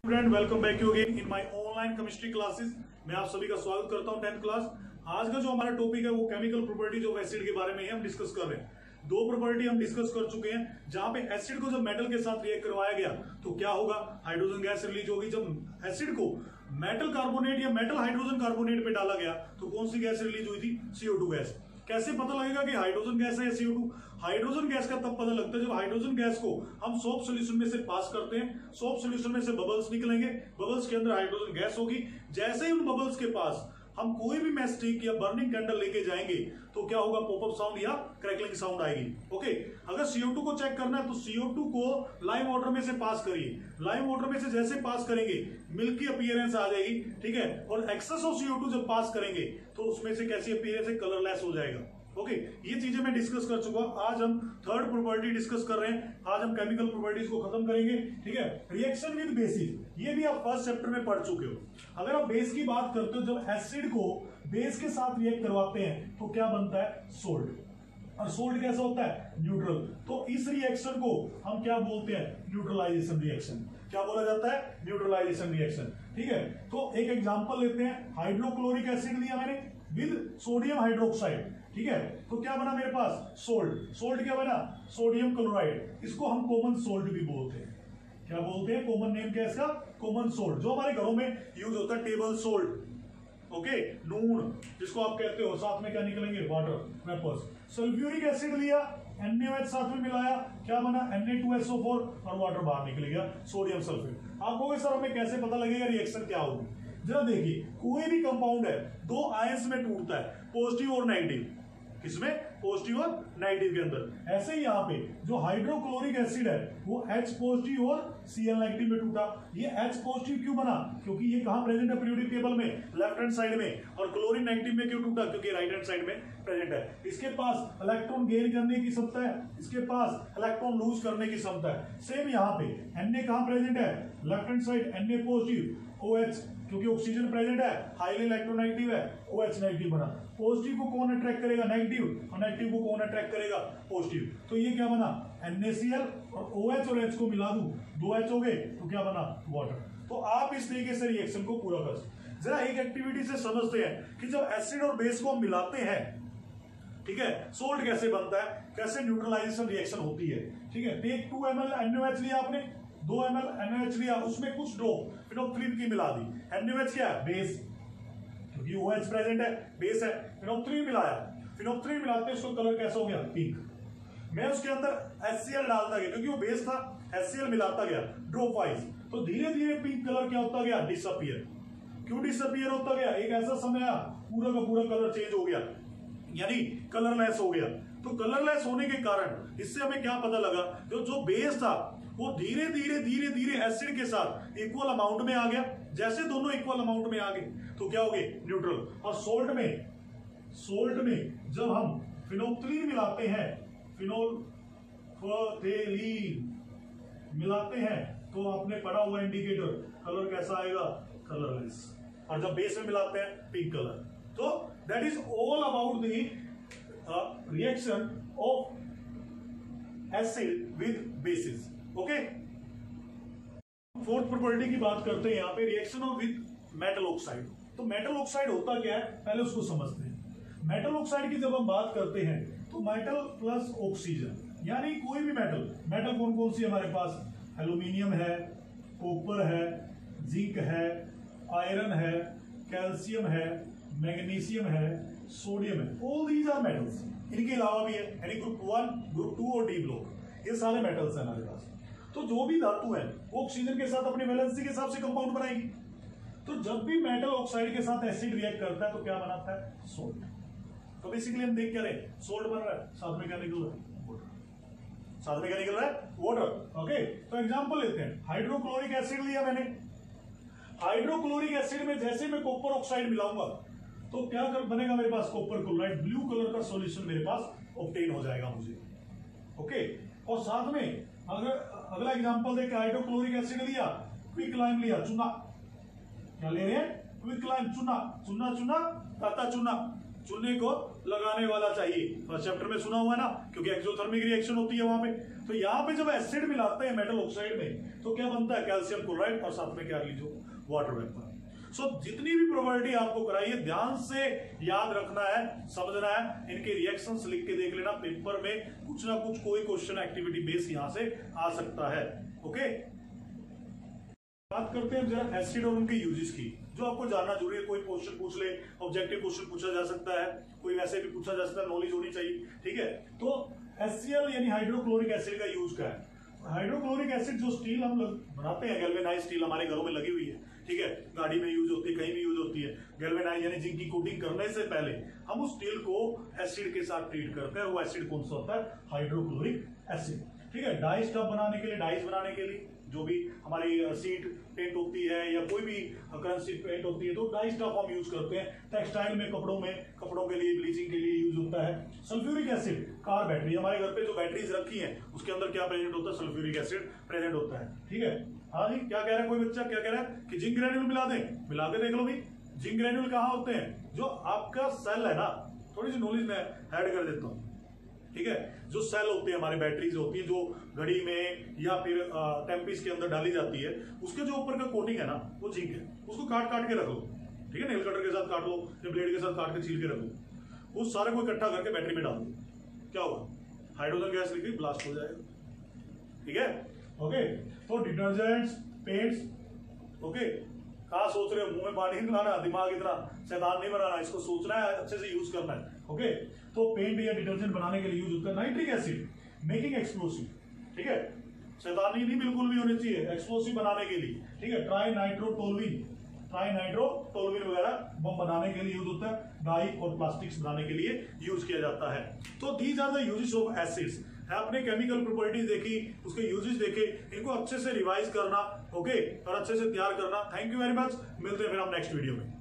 Student welcome back you again in my online chemistry classes मैं आप सभी का स्वागत करता हूँ टेंथ क्लास आज का जो हमारा टॉपिक है वो केमिकल प्रॉपर्टीज़ ऑफ़ एसिड के बारे में ही हम डिस्कस कर रहे हैं। दो प्रॉपर्टी हम डिस्कस कर चुके हैं, जहाँ पे एसिड को जब मेटल के साथ रिएक्ट करवाया गया तो क्या होगा? हाइड्रोजन गैस रिलीज़ होगी। जब एसिड को मेटल कार्बोनेट या मेटल हाइड्रोजन कार्बोनेट पे डाला गया तो कौन सी गैस रिलीज़ हुई थी? सीओ गैस कैसे पता लगेगा कि हाइड्रोजन गैस है या सीओ हाइड्रोजन गैस का तब पता लगता है जब हाइड्रोजन गैस को हम सोप सोल्यूशन में से पास करते हैं। सोप सोल्यूशन में से बबल्स निकलेंगे। बबल्स के अंदर हाइड्रोजन गैस होगी। जैसे ही उन बबल्स के पास हम कोई भी मैस्टिक या बर्निंग कैंडल लेके जाएँगे तो क्या होगा? पॉपअप साउंड या क्रैकलिंग साउंड आएगी। ओके अगर CO2 को चेक करना है तो CO2 को लाइव वाटर में से पास करिए। लाइव वाटर में से जैसे पास करेंगे मिल्की अपियरेंस आ जाएगी, ठीक है? और एक्सेस ऑफ़ CO2 जब पास करेंगे तो उसमें से कैसी अपियरेंस है? कलरलेस हो जाएगा। ओके ये चीज़ें मैं डिस्कस कर चुका हूँ। आज हम थर्ड प्रॉपर्टी डिस्कस कर रहे हैं। आज हम केमिकल प्रॉपर्टीज़ को खत्म करेंगे, ठीक है? रिएक्शन विद बेसिस ये भी आप फ़र्स्ट चैप्टर में पढ़ चुके हो। अगर आप बेस की बात करते हो, जब एसिड को बेस के साथ रिएक्ट करवाते हैं तो क्या बनता है? सोल्ट और सोल्ट कैसा होता है? न्यूट्रल तो इस रिएक्शन को हम क्या बोलते हैं? न्यूट्रलाइजेशन रिएक्शन क्या बोला जाता है? न्यूट्रलाइजेशन रिएक्शन ठीक है? तो एक एग्जांपल लेते हैं। हाइड्रोक्लोरिक एसिड लिया मैंने विद सोडियम हाइड्रोक्साइड ठीक है? तो क्या बना मेरे पास? सोल्ट सोल्ट क्या बना? सोडियम क्लोराइड इसको हम कॉमन सोल्ट भी बोलते हैं। क्या बोलते हैं? कॉमन नेम क्या इसका? कॉमन सोल्ट जो हमारे घरों में यूज़ होता है टेबल सोल्ट ओके नून जिसको आप कहते हो। साथ में क्या निकलेंगे? वाटर वेपर्स सल्फ्यूरिक एसिड लिया। NaOH साथ में मिलाया। क्या बना? Na2SO4 और वाटर बाहर निकल गया। सोडियम सल्फेट आप कहोगे सर हमें कैसे पता लगेगा रिएक्शन क्या होगी? जरा देखिए, कोई भी कंपाउंड है, दो आयंस में टूटता है पॉजिटिव और नेगेटिव किसमें? पॉजिटिव और नेगेटिव के अंदर। ऐसे ही यहाँ पे जो हाइड्रोक्लोरिक एसिड है, वो H पॉजिटिव और Cl नेगेटिव में टूटा। ये H पॉजिटिव क्यों बना? क्योंकि ये कहाँ प्रेजेंट है? पीरियोडिक टेबल में लेफ़्ट हैंड साइड में। और क्लोरीन नेगेटिव में क्यों टूटा? क्योंकि राइट हैंड साइड में प्रेजेंट है। इसके पास इलेक्ट्रॉन गेन करने की क्षमता है। इसके पास इलेक्ट्रॉन लूज करने की क्षमता है। सेम यहाँ पे Na कहाँ प्रेजेंट है? Left hand side Na positive OH क्योंकि ऑक्सीजन प्रेजेंट है हाईली इलेक्ट्रोनेगेटिव है OH नेगेटिव बना। पॉजिटिव को कौन अट्रैक्ट करेगा? नेगेटिव और नेगेटिव को कौन अट्रैक्ट करेगा? पॉजिटिव तो ये क्या बना? NaCl और ओ OH और H को मिला दूँ। दो H हो गए तो क्या बना? वाटर तो आप इस तरीके से रिएक्शन को पूरा कर सकते जरा एक एक्टिविटी से समझते हैं कि जब एसिड और बेस को हम मिलाते हैं, ठीक है सोल्ट कैसे बनता है? कैसे न्यूट्रलाइजेशन रिएक्शन होती है? ठीक है take two M L NOH लिया आपने दो एम एल एनओएच लिया, उसमें कुछ ड्रॉप फिनोक्ट्रीन की मिला दी। एनओएच क्या है बेस क्योंकि ओ OH प्रेजेंट है बेस है फिनोक्ट्रीन मिलाया। फिनोक्ट्रीन मिलाते उसको कलर कैसा हो गया? पिंक मैं उसके अंदर एससीएल डालता गया, क्योंकि वो बेस था एससीएल मिलाता गया ड्रॉप वाइज तो धीरे धीरे पिंक कलर क्या होता गया? डिसअपियर क्यों डिसअपियर होता गया? एक ऐसा समय आया, पूरा का पूरा कलर चेंज हो गया। यानी कलरलेस हो गया। तो कलरलेस होने के कारण, इससे हमें क्या पता लगा? जो जो बेस था वो धीरे धीरे धीरे धीरे एसिड के साथ इक्वल अमाउंट में आ गया। जैसे दोनों इक्वल अमाउंट में आ गए तो क्या हो गए? न्यूट्रल और सोल्ट में सोल्ट में जब हम फिनोक्टलीन मिलाते हैं फिनोल मिलाते हैं तो आपने पढ़ा हुआ इंडिकेटर कलर कैसा आएगा? कलरलेस और जब बेस में मिलाते हैं पिंक कलर तो that is all about the reaction of acid with basis okay fourth property की बात करते हैं यहाँ पे reaction of with metal oxide तो मेटल ऑक्साइड होता क्या है? पहले उसको समझते हैं। मेटल ऑक्साइड की जब हम बात करते हैं तो मेटल प्लस ऑक्सीजन यानी कोई भी मेटल मेटल कौन कौन सी हमारे पास? एल्यूमिनियम है कॉपर है जिंक है आयरन है कैल्शियम है मैग्नीशियम है सोडियम है। ऑल दीज आर मेटल्स इनके अलावा भी है। यानी ग्रुप वन ग्रुप टू और डी ब्लॉक ये सारे मेटल्स हैं हमारे पास। तो जो भी धातु है, वो ऑक्सीजन के साथ अपनी वैलेंसी के हिसाब से कंपाउंड बनाएगी। तो जब भी मेटल ऑक्साइड के साथ एसिड रिएक्ट करता है तो क्या बनाता है? सोल्ट तो बेसिकली हम देख क्या रहे सोल्ट बन रहा है। साथ में क्या निकल रहा है? साथ में क्या निकल रहा है? वाटर ओके तो एग्जांपल लेते हैं। हाइड्रोक्लोरिक एसिड लिया मैंने। हाइड्रोक्लोरिक एसिड में जैसे मैं कॉपर ऑक्साइड मिलाऊँगा तो क्या कर बनेगा मेरे पास कॉपर क्लोराइड ब्लू कलर का सॉल्यूशन मेरे पास ऑप्टेन हो जाएगा मुझे। ओके और साथ में अगर, अगला एग्जांपल देखे हाइड्रोक्लोरिक एसिड लिया क्विक लाइम लिया, चुना। क्या ले रहे हैं? क्विक लाइम चुना चुना चुना, ताता चुना। चूने को लगाने वाला चाहिए। फ़र्स्ट चैप्टर में सुना हुआ है ना, क्योंकि एक्सोथर्मिक रिएक्शन होती है वहाँ पे। तो यहाँ पे जब एसिड मिलाते हैं मेटल ऑक्साइड में तो क्या बनता है? कैल्शियम क्लोराइड और साथ में क्या लीजिए वाटर वेपर सो जितनी भी प्रोबेबिलिटी आपको कराइए ध्यान से याद रखना है, समझना है, इनके रिएक्शन लिख के देख लेना पेपर में कुछ ना कुछ कोई क्वेश्चन एक्टिविटी बेस यहाँ से आ सकता है ओके बात करते हैं जरा एसिड और उनके यूजेस की, जो आपको जानना ज़रूरी है, कोई क्वेश्चन पूछ ले ऑब्जेक्टिव क्वेश्चन पूछा जा सकता है, कोई वैसे भी पूछा जा सकता है नॉलेज होनी चाहिए, ठीक है? तो एससीएल यानी हाइड्रोक्लोरिक एसिड का यूज़ क्या है? हाइड्रोक्लोरिक एसिड जो स्टील हम बनाते हैं गैल्वेनाइज स्टील हमारे घरों में लगी हुई है, ठीक है? गाड़ी में यूज़ होती है, कहीं भी यूज़ होती है। गैल्वेनाइज यानी जिंक की कोटिंग करने से पहले हम उस स्टील को एसिड के साथ ट्रीट करते हैं। वो एसिड कौन सा होता है? हाइड्रोक्लोरिक एसिड ठीक है? डाइस टब बनाने के लिए? डाइस बनाने के लिए। जो भी हमारी सीट पेंट होती है या कोई भी करेंसी पेंट होती है तो डाई स्टफ़ हम यूज़ करते हैं। टेक्सटाइल में कपड़ों में, कपड़ों के लिए ब्लीचिंग के लिए यूज़ होता है। सल्फ्यूरिक एसिड कार बैटरी हमारे घर पे जो बैटरीज रखी है, उसके अंदर क्या प्रेजेंट होता है? सल्फ्यूरिक एसिड प्रेजेंट होता है। ठीक है? हाँ जी, क्या कह रहा है कोई बच्चा? क्या कह रहा है कि जिंक ग्रेन्यूल मिला दें? मिला के देख लो भाई। जिंक ग्रेन्यूल कहाँ होते हैं? जो आपका सेल है ना, थोड़ी सी नॉलेज मैं ऐड कर देता हूँ। ठीक है? जो सेल होते हैं, हमारे बैटरीज होती है, जो घड़ी में या फिर टेम्पिस के अंदर डाली जाती है, उसके जो ऊपर का कोटिंग है ना, वो जिंक है। उसको काट काट के रख लो। ठीक है? नेल कटर के साथ काट लो, या ब्लेड के साथ काट के छील के रख लो। उस सारे को इकट्ठा करके बैटरी में डाल दो। क्या होगा हाइड्रोजन गैस लिखी ब्लास्ट हो जाएगा। ठीक है? ओके तो डिटर्जेंट्स पेंट्स ओके कहा सोच रहे हो? मुँह में पानी नहीं लाना, दिमाग इतना, शैतान नहीं बनाना इसको सोचना है, अच्छे से यूज़ करना है। ओके तो पेंट या डिटर्जेंट बनाने के लिए यूज़ होता है नाइट्रिक एसिड मेकिंग एक्सप्लोसिव ठीक है? शैतानी नहीं बिल्कुल भी होनी चाहिए एक्सप्लोसिव बनाने के लिए। ठीक है? ट्राई नाइट्रोटोलविन ट्राई नाइट्रोटोलविन वगैरह बम बनाने के लिए यूज़ होता है। डाई और प्लास्टिक्स बनाने के लिए यूज़ किया जाता है। तो these are the of acids आपने केमिकल प्रॉपर्टीज़ देखी, उसके यूजेस देखे, इनको अच्छे से रिवाइज करना ओके और अच्छे से तैयार करना। थैंक यू वेरी मच मिलते हैं फिर हम नेक्स्ट वीडियो में।